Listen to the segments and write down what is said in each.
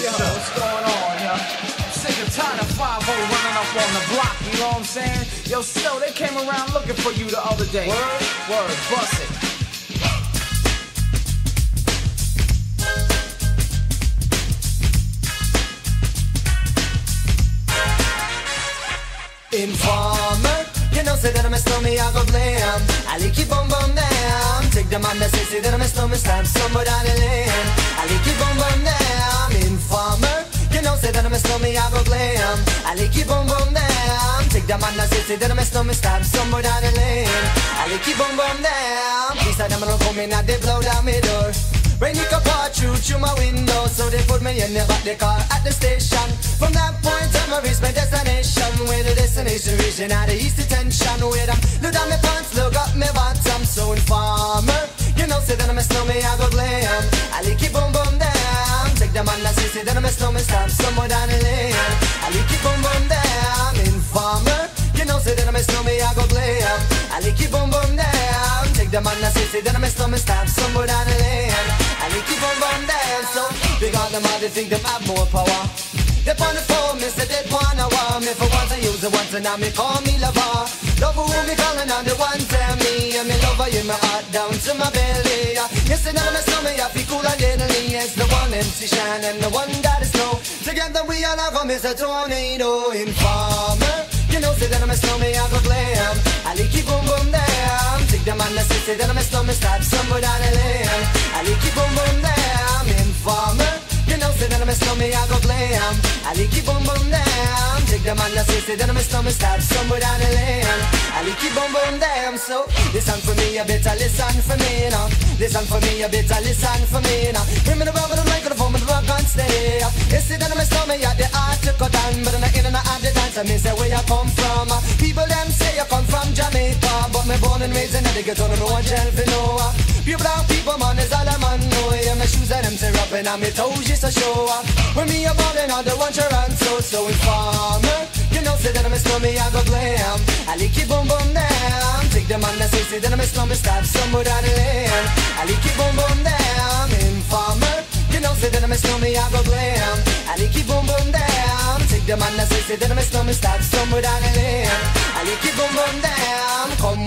yo, Yo, son. what's going on, yo? Sick and tired of 5 running up on the block, you know what I'm saying? Yo, still, they came around looking for you the other day. Word? Word, bust it. Informer, you know, say that I'm a stormy, I go blame. I like you boom boom down. Take the man that say, say that I'm a stormy, stab somewhere down the lane. I like you boom boom down. You I'm a stormy, I go blame. I like you boom boom down. Take the man that say, say that I'm a stormy, stab somewhere down the lane. I like you boom boom down. Please, I don't come and they blow down my door. Rain it come pour through through my window So they put me in the back the car at the station From that point on I reach my destination Where the destination region at the east detention Where them look down my pants, look up my bottom So informer, you know say that I'm a snowman I go glam I like it boom boom down the man that say say that I'm a snowman Stop somewhere down the lane I like it boom boom down Informer, you know say that I'm a snowman I go glam I like it boom boom down Take the man that say say that I'm a snowman Stop somewhere down the lane I like keep on run down so Because them all they think them have more power. They on the phone, me say they wanna war. Me For once I use it once and now me call me lover. Love who me calling on the one tell me. And me lover in my heart down to my belly. Yes, and now my stomach I feel cool and MC Shine and the one that is snow Together we all have a Mr. Tornado Informer you know, say that I'm a snowman, I go glam. I like it boom boom down Take the man that say, say that I'm a snowman Stop somewhere down the lane. I like it boom boom down Informer You know, say that I'm a snowman, I go glam. I like it boom boom down Take the that say, say that I'm a snowman Stop somewhere down the lane I like it boom boom down So, listen for me, you better listen for me now Listen for me, you better listen for me now Bring me the rubber, the microphone, the rock and stay You see I'm a snowman, yeah, the art to cut down But I'm not in and out the dance, I mean, say where you come me born and raised in the ghetto, no one tell for no Pure brown people, man, is all I'm on know Yeah, my shoes and them tear up and I'm toes just to show When me a ballin', all the one you run so, informer You know, say that I'm a snowman, I go glam. I like it boom boom down. Take the man that say, say that I'm a snowman, stop somewhere down the lane I like it boom boom down Informer You know, say that I'm a snowman, I go glam. I like it boom boom down. Take the man that say, say that I'm a snowman, stop somewhere down the lane I like it boom boom down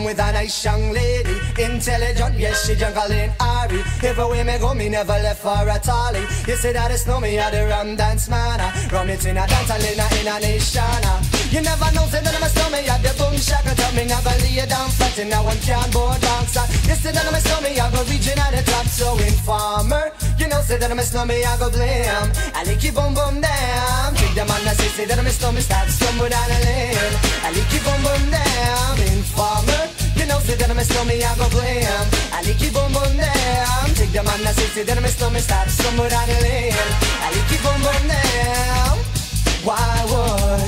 with a nice young lady. Intelligent, yes, she jungle in Ari. Everywhere me go, me never left for a tally. You say that it's no me, I the rum dance man. Rum it in a dance, I in a, in a nation. You never know, say that I'm a snowman, I the boom shaka Tell me never lay down flat in a one can board dancer You say that I'm a snowman, I go reaching at the top. So informer, you know, say that I'm a snowman, I go blame I like it boom boom down Take the man that say, say that I'm a snowman, start somewhere down the lane I like it boom boom down Informer, you know, say that I'm a snowman, I go blame I like it boom boom down Take the man that say, say that I'm a snowman, start somewhere down the lane I like it boom boom down Why would,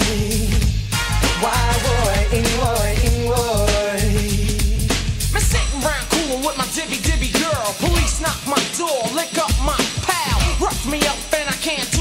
why? Would, in would, in would Me sitting round cool with my dibby dibby girl. Police knock my door, lick up my pal. Rough me up and I can't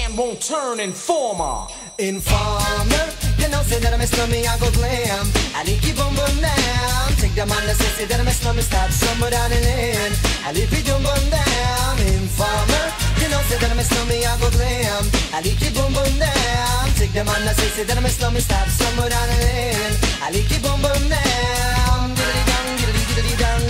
man won't turn informer. Informer, you know, say that I'm a slummy, I go glam. I need keep boom boom down. Take the money, say that I'm a slummy, stop somewhere down the in. I leave it boom boom down. Informer, you know, say that I'm a slummy, I go glam. I need keep boom boom down. Take the money, say that I'm a slummy, stop somewhere down the in. I leave it boom bum down. Diddly dong, diddly diddly dong,